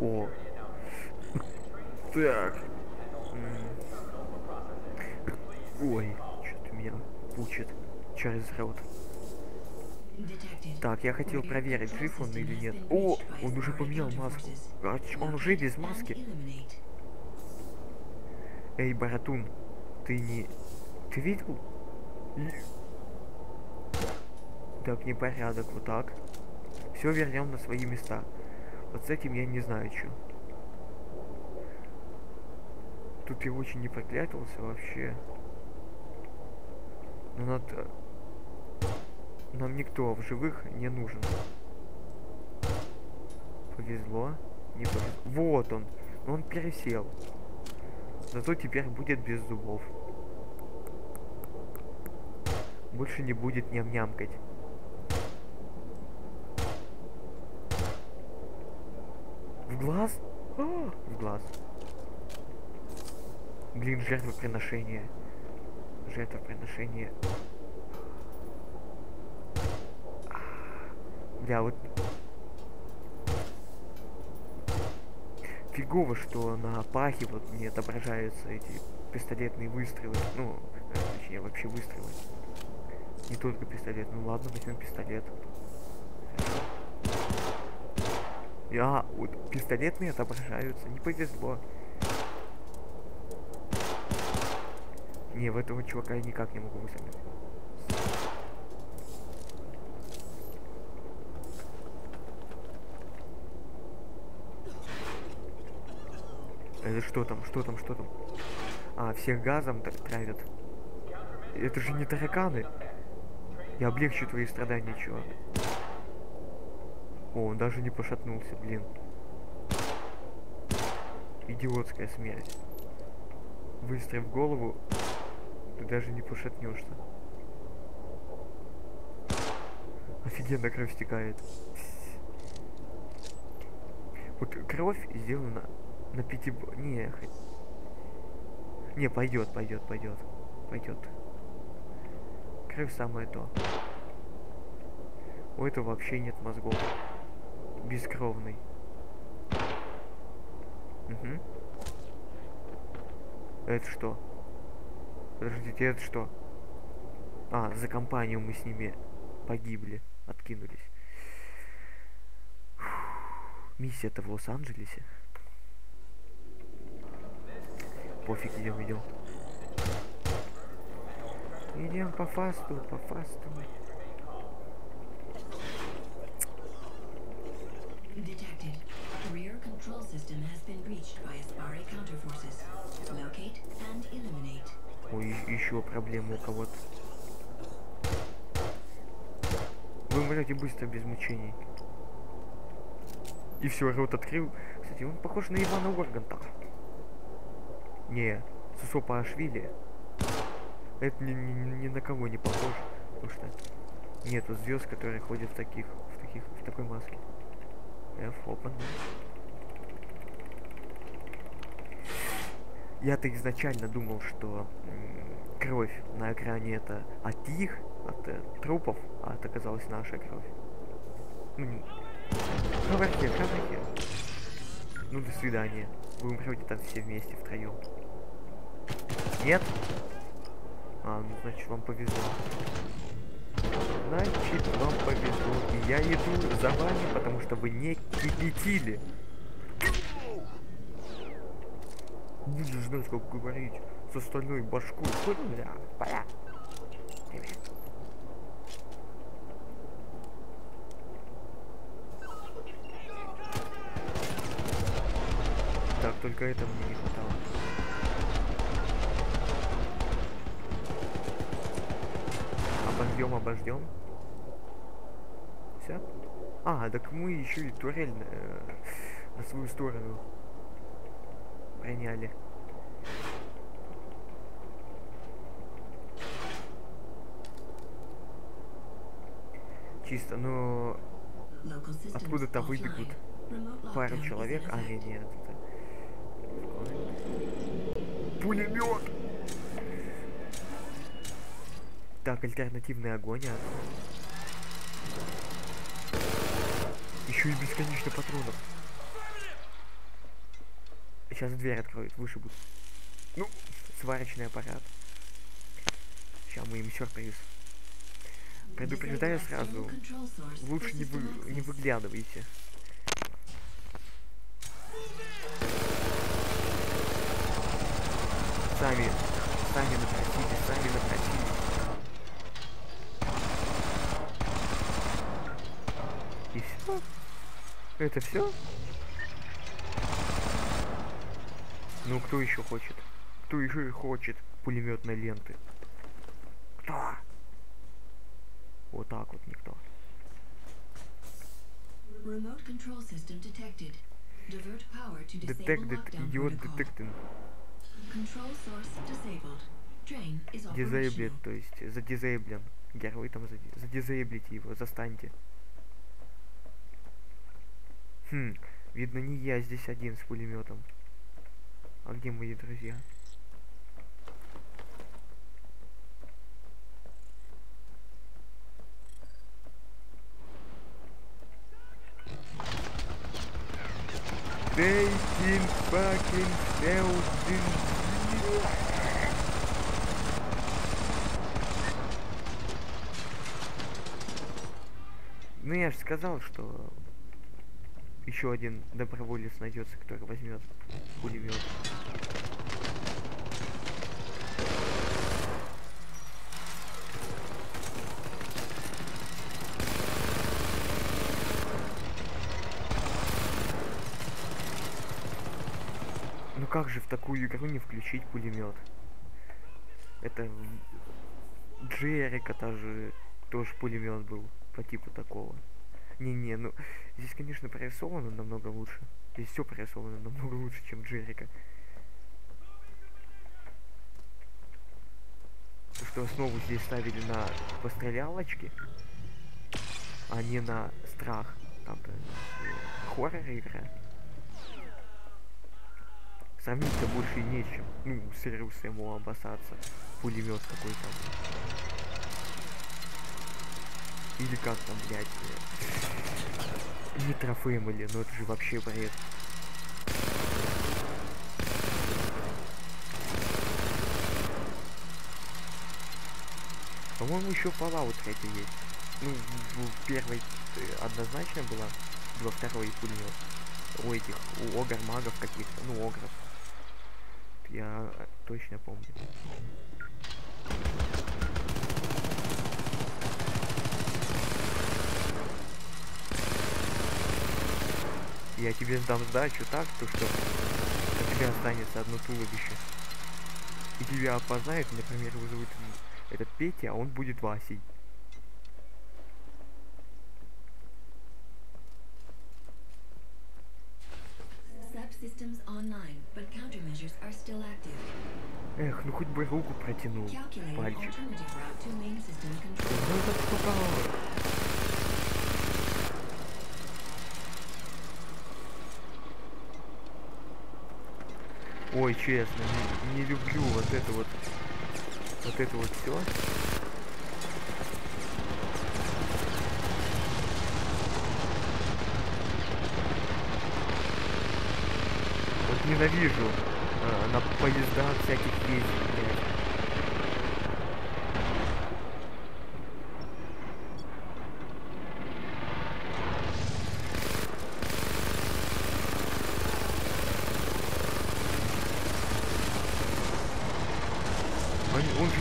О. Так. Ой, что-то меня пучит через рот. Так, я хотел проверить, жив он или нет. О, он уже поменял маску. Он уже без маски. Эй, Баратун, ты не... Ты видел? Так, непорядок, вот так. Все вернем на свои места. Вот с этим я не знаю, что. Тут я очень не проклятился вообще. Но надо... Нам никто в живых не нужен. Повезло. Не повезло. Вот он. Он пересел. Зато теперь будет без зубов. Больше не будет ням-нямкать. Глаз? А, в глаз. Блин, жертвоприношение. Жертвоприношение. Бля, вот... Фигово, что на пахе вот не отображаются эти пистолетные выстрелы. Ну, точнее, вообще выстрелы. Не только пистолет. Ну ладно, возьмем пистолет. Я, вот, пистолетные отображаются. Не повезло. Не, в этого чувака я никак не могу выстрелить. Это что там, что там, что там? А, всех газом травят. Это же не тараканы. Я облегчу твои страдания, чувак. О, он даже не пошатнулся, блин. Идиотская смерть. Выстрел в голову, ты даже не пошатнешься. Офигенно кровь стекает. Вот кровь сделана на пяти... Не, не, пойдет, пойдет, пойдет, пойдет. Кровь самое то. У этого вообще нет мозгов. Бескровный. Угу. Это что? Подождите, это что? А, за компанию мы с ними погибли, откинулись. Миссия-то в Лос-Анджелесе пофиг, идем, идем. Идем по фасту, по фасту. Detected. Rear control system has been breached by Aspari counterforces. Locate and eliminate. Ой, еще проблема у кого-то. Вы умрете быстро, без мучений. И все, рот открыл. Кстати, он похож на Ивана Урганта. Не, Сусопа Ашвили. Это ни, ни, ни на кого не похож. Потому что нету звезд, которые ходят в таких, в таких, в такой маске. F, open. Я-то изначально думал, что кровь на экране это от их, от э, трупов, а это оказалась наша кровь. Ну, хавахер, хавахер. Ну, до свидания. Вы умрете там все вместе втроем. Нет? А, ну значит вам повезло. Значит вам повезло. И я иду за вами, потому что вы не кипятили. Будешь знать, как говорить с остальной башкой. Бля, бля. Так, только этого мне не хватало. Обождем, обождем. Все? А, так мы еще и турель э, на свою сторону приняли. Чисто, но откуда-то выбегут пару человек. А, нет, нет, это... Пулемет! Так, альтернативный огонь. А... Еще и бесконечно патронов. сейчас дверь откроют, вышибут. Ну, сварочный аппарат. Сейчас мы им сюрприз. Предупреждаю сразу, лучше не, вы, не выглядывайте. Сами, сами напросились, сами напросились. И все? Это все? Ну кто еще хочет? Кто еще хочет пулеметной ленты? Кто? Вот так вот никто. Detected. Идиот is Дизейблит, то есть задизейблен. Герой там зади- задизейблите его, застаньте. Хм, видно не я здесь один с пулеметом. А где мои друзья? Taking fucking building. Ну я же сказал, что еще один доброволец найдется, который возьмет пулемет. Ну как же в такую игру не включить пулемет? Это Джерика тоже, тоже пулемет был по типу такого. Не-не, ну здесь, конечно, прорисовано намного лучше. Здесь все прорисовано намного лучше, чем Джерика. То, что основу здесь ставили на пострелялочки, а не на страх. Там-то хоррор игра. Сравнить-то больше и нечем. Ну, с Ириуса ему опасаться. Пулемет какой-то. Или как там, блядь, э, Нитро Фэмили, ну это же вообще бред. По-моему, еще Fallout 3 есть. Ну, в, в первой э, однозначно была, во второй пулемет. У этих, у огр магов каких-то, ну, огров. Я э, точно помню. Я тебе сдам сдачу так, то что у тебя останется одно туловище. И тебя опознают, например, вызовут этот Петя, а он будет Васей. Эх, ну хоть бы руку протянул. Пальчик. Ну это сука. Ой, честно, не, не люблю вот это вот, вот это вот все. Вот ненавижу э, на поездах всяких ездить, блядь. Он, он же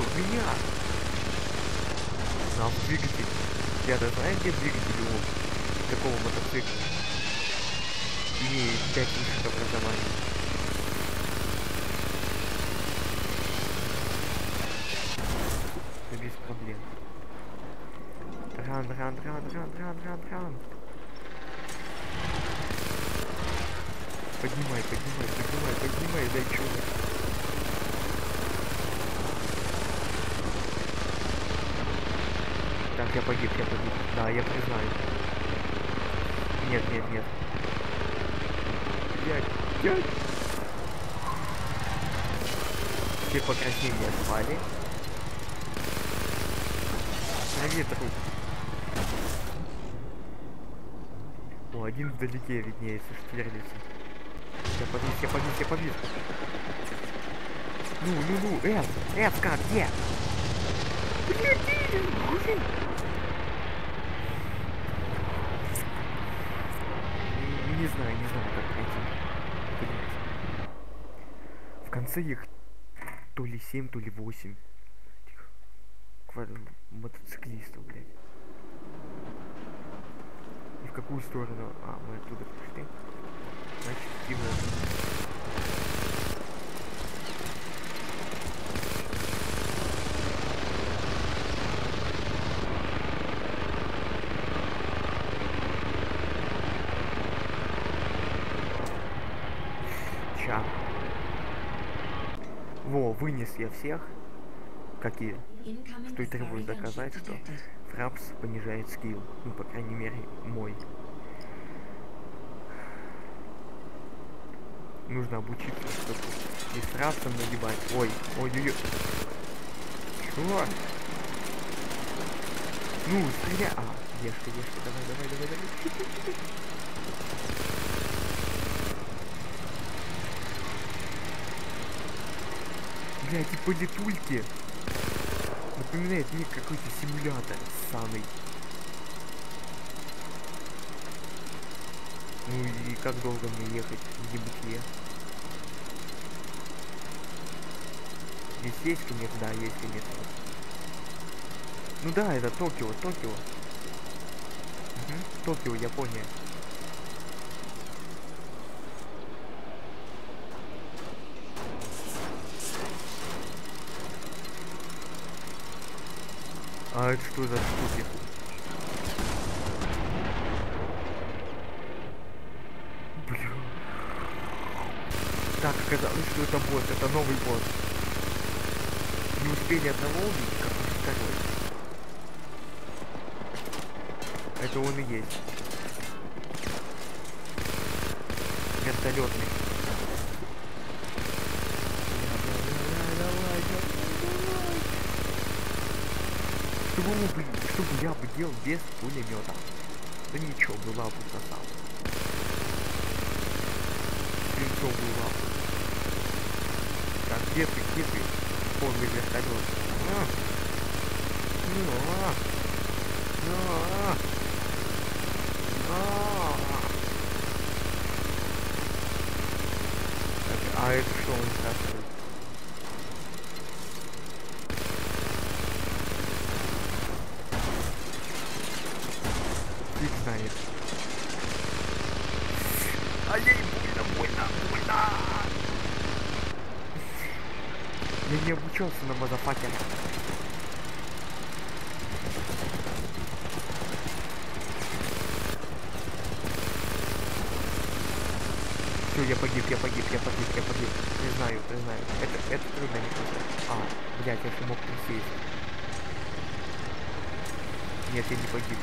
в меня! Нам двигатель. Я даже знаю, где двигатель у такого мотоцикла. Имеет 5 высших образований. Без проблем. Ран, ран, ран, ран, ран, ран, ран. Поднимай, поднимай, поднимай, поднимай, дай чудо. Я погиб, я погиб. Да, я признаю. Нет, нет, нет. Я, я... Все покраснения спали. Трави труп. О, один вдалеке виднеется, Штирлица. Я повис, я повис, я повис. Ну, ну, ну, Эд, Эдка, где? Блин, блин. Н- Не знаю, как пройти. Блядь. В конце их то ли 7, то ли 8. Тихо. Квад- Мотоциклистов, блядь. И в какую сторону? А, мы оттуда пришли. Значит, идти в эту. Ча. Во, вынес я всех. Какие? Что и требует доказать, что. Фрапс понижает скилл. Ну, по крайней мере, мой. Нужно обучиться, чтобы и с Фрапсом нагибать. Ой, ой-ой-ой. Чего? Ну, стреляй. А, ешка, ешка, давай, давай, давай, давай. Бля, эти полетульки. Напоминает мне какой-то симулятор ссаный. Ну и как долго мне ехать в небытие? Здесь есть конец? Да, есть конец. Ну да, это Токио, Токио. Мгм, Токио, Япония. А это что за штуки? Бля. Так, оказалось, что это босс, это новый босс. Не успели одного убить, как уже второй. Это он и есть. Вертолетный. Что бы, мы бы- что бы я бы делал без пулемета? Да ничего, бы лапу сосал. Свинцовую лапу. Так, где ты, где ты? Полный вертолет. А. Ну, а. Ну, а. А. Так, а это что он здравствует? Знает. Ай-яй, больно, больно, больно. Я не обучался на мазафаке. Все, я погиб, я погиб, я погиб, я погиб. Не знаю, не знаю. Это, это трудно не просто. А, блядь, я же мог присесть. Нет, я не погиб.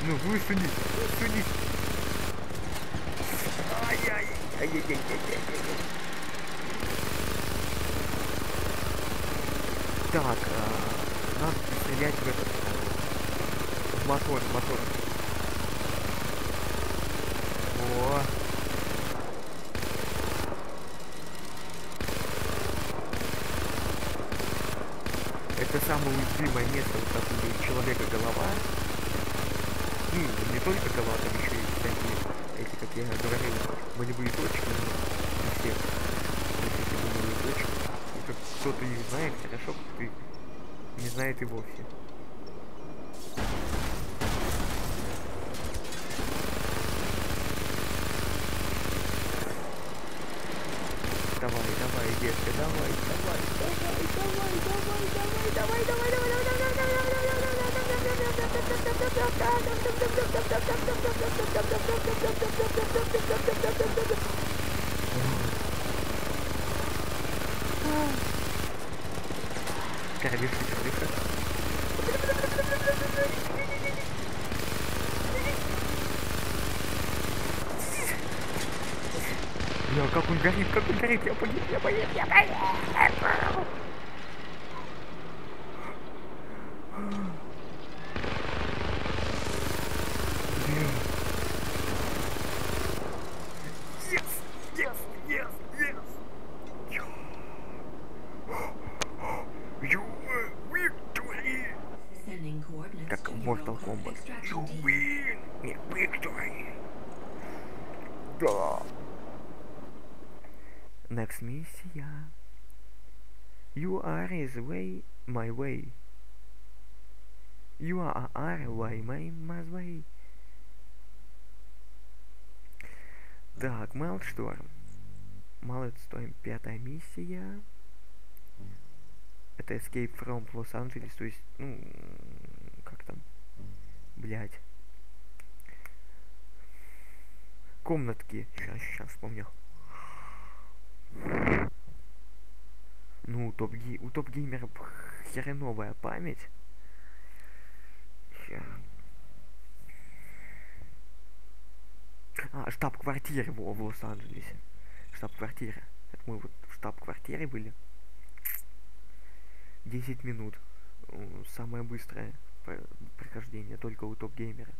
Ну, высунись, высунись. Ай-яй, ай-яй-яй-яй-яй-яй. Так, а, надо стрелять в этот... В мотор, в мотор. О. Это самое уязвимое место, вот как у человека голова. Ну, не только голова, там еще и всякие, эти, как я говорил, болевые точки ну, у всех. Вот эти болевые точки. И как кто-то их знает, хорошо, кто-то не знает и вовсе. Давай, давай, детка, давай, давай, давай, давай, давай, давай, давай, давай, давай, давай, Королевский, королевский. Бля, как он горит, как он горит, я погиб, я погиб, я погиб. Блин. Как в Mortal Kombat. You win! Me victory! Да! Next миссия. You are is way, my way. You are, are way, my, my way. Так, Мелшторм. Малотсторм, пятая миссия. Это Escape from Los Angeles, то есть, ну, как там, блять. Комнатки. Сейчас, сейчас вспомню. Ну, у топ, у топ геймеров хреновая память. Ща. А, штаб-квартира во, в Лос-Анджелесе. Штаб-квартира. Это мы вот в штаб-квартире были. 10 минут. Самое быстрое прохождение только у топ-геймера.